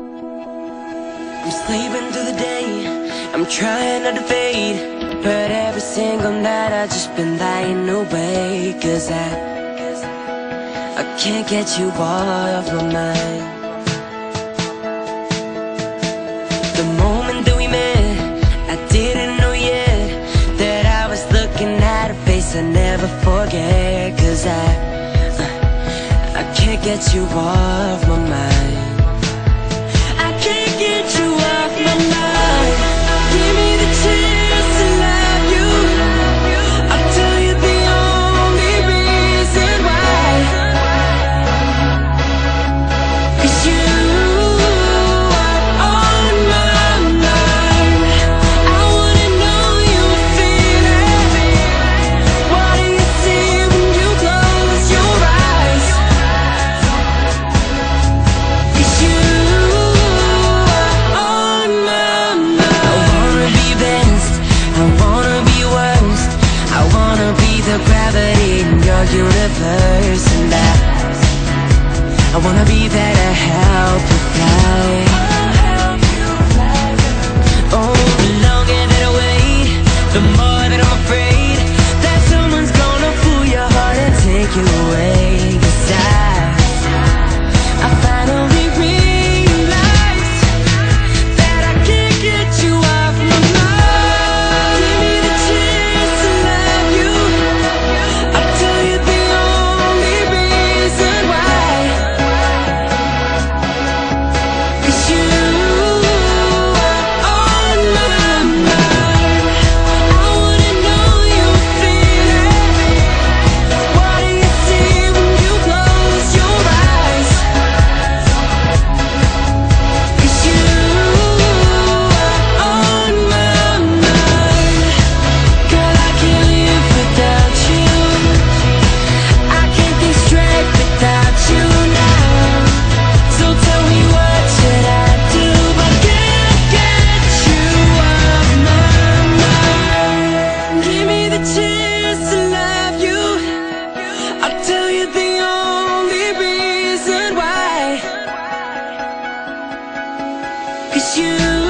I'm sleeping through the day, I'm trying not to fade. But every single night I've just been lying awake. Cause I, I can't get you off my mind. The moment that we met, I didn't know yet That I was looking at a face I never forget. Cause I, I can't get you off my mind. I wanna be there to help you fly. I'll help you fly Oh, the longer that I wait, the more It's you